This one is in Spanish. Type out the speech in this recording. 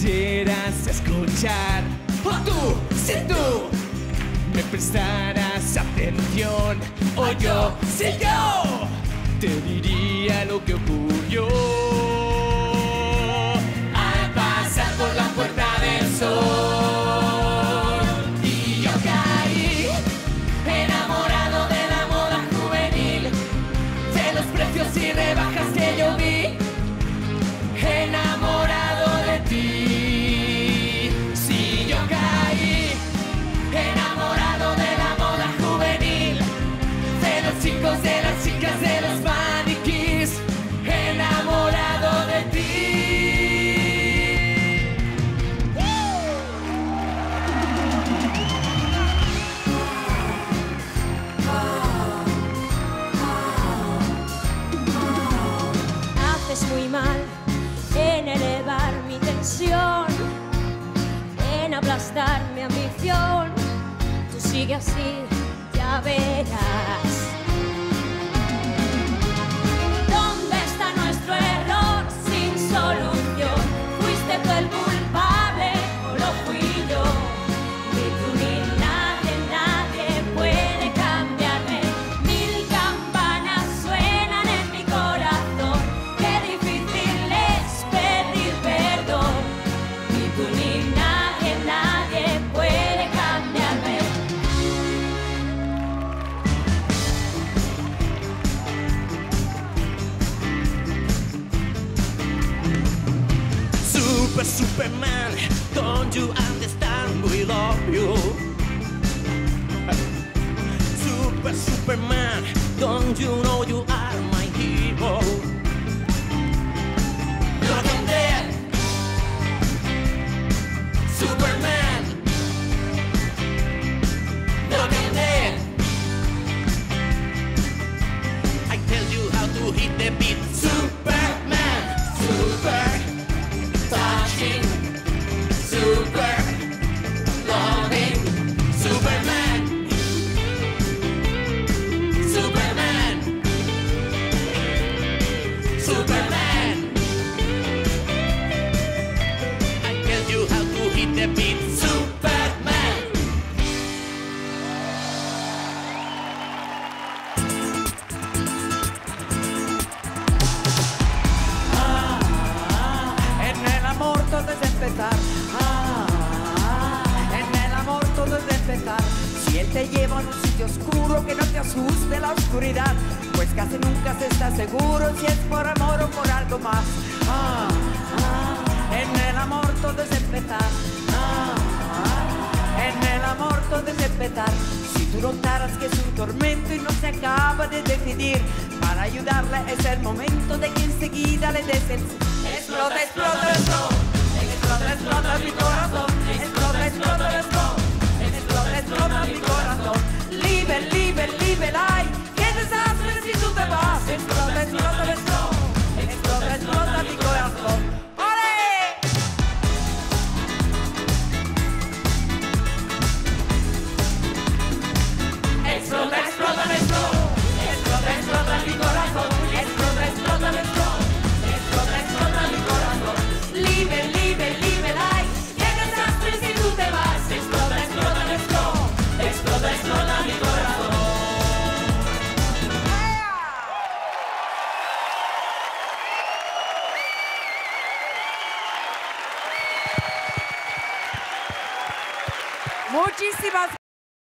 quisieras escuchar, o tú, si tú me prestaras atención, o yo, si yo te diría lo que ocurrió los chicos, de las chicas, de los maniquís, enamorado de ti. Haces muy mal en elevar mi tensión, en aplastar mi ambición. Tú sigue así, Super, Superman, don't you understand? We love you. Super, Superman, don't you know you the beat, Superman. En el amor todo es empezar. Ah, en el amor todo es empezar. Si él te lleva a un sitio oscuro, que no te asuste la oscuridad. Pues casi nunca se está seguro si es por amor o por algo más. Ah, ah, Notaras que es un tormento y no se acaba de decidir, para ayudarle es el momento de que enseguida le des el Explota, explota, explota. Explota, explota, explota. Explota, मोटी सी बात